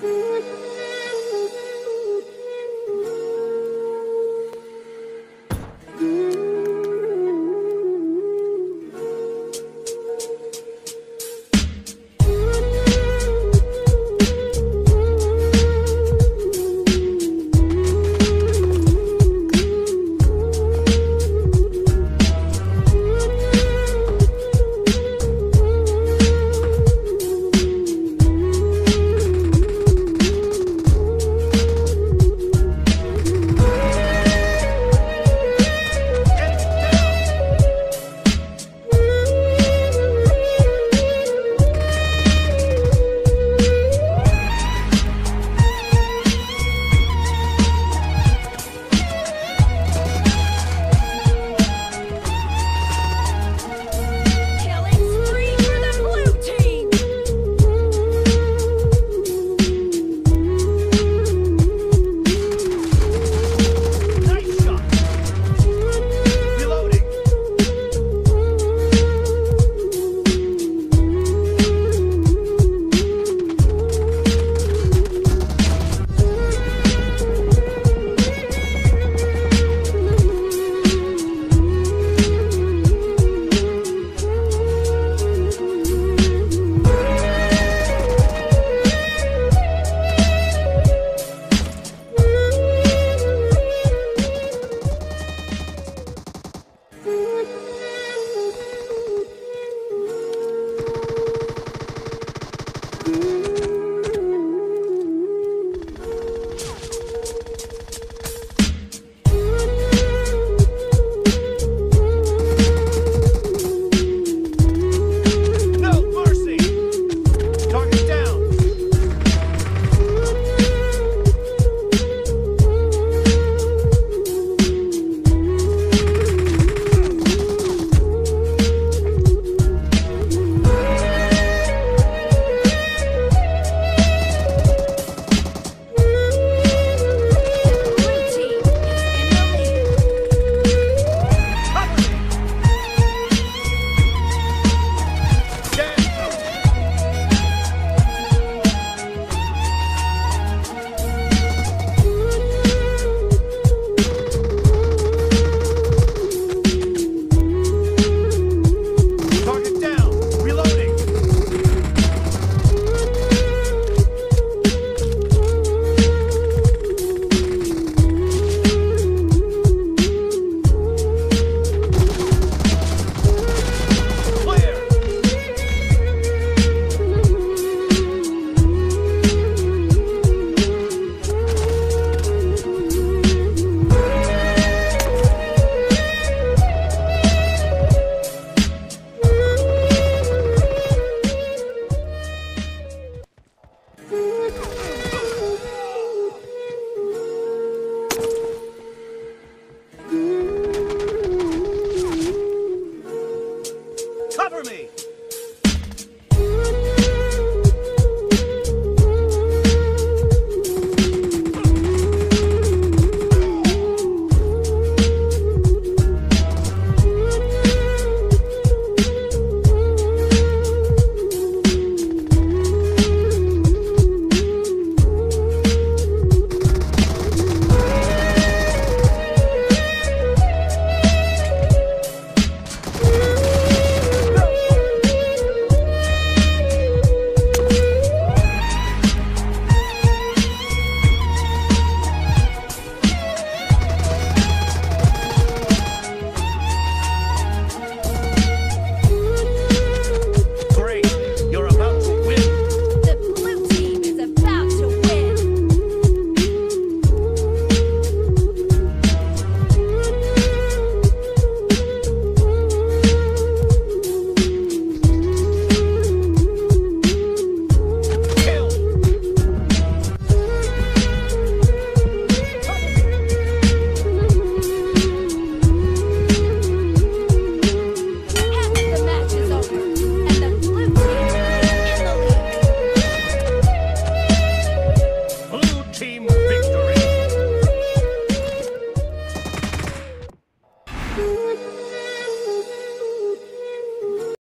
嗯。